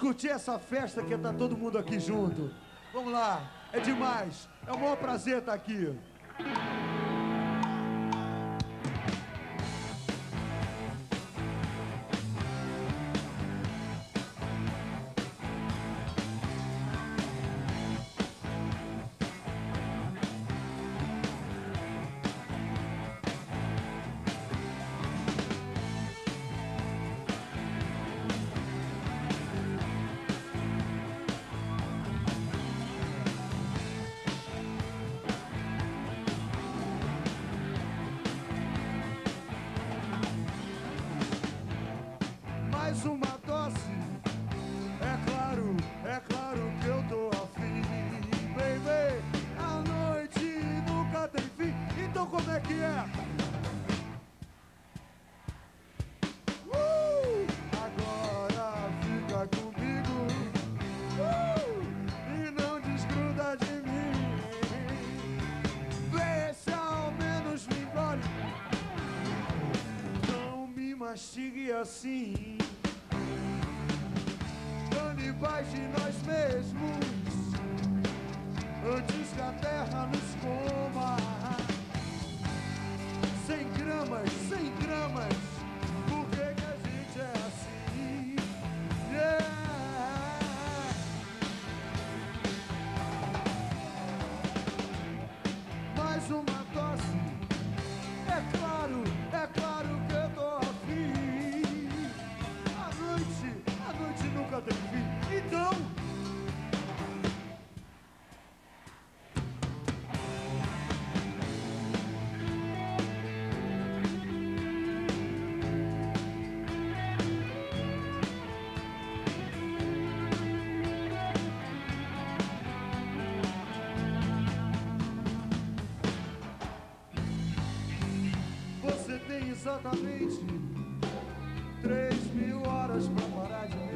curtir essa festa que tá todo mundo aqui junto. Vamos lá, é demais. É um maior prazer estar aqui. Mais uma dose. É claro, é claro que eu tô afim, baby. A noite nunca tem fim. Então como é que é? Uh! Agora fica comigo uh! e não desgruda de mim. Vê ao menos me engole. Não me mastigue assim canibais de nós mesmos. Antes que a terra nos coma exatamente três mil horas pra parar de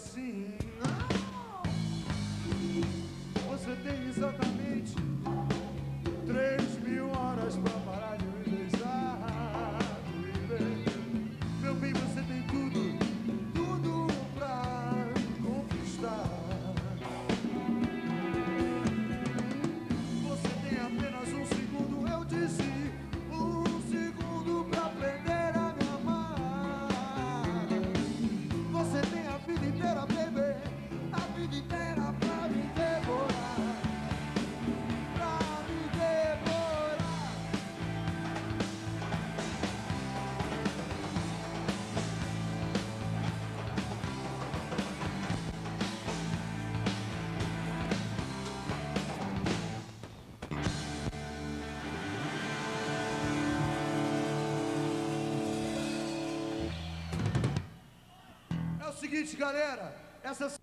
assim. Não. Você tem exatamente seguinte, galera. Essa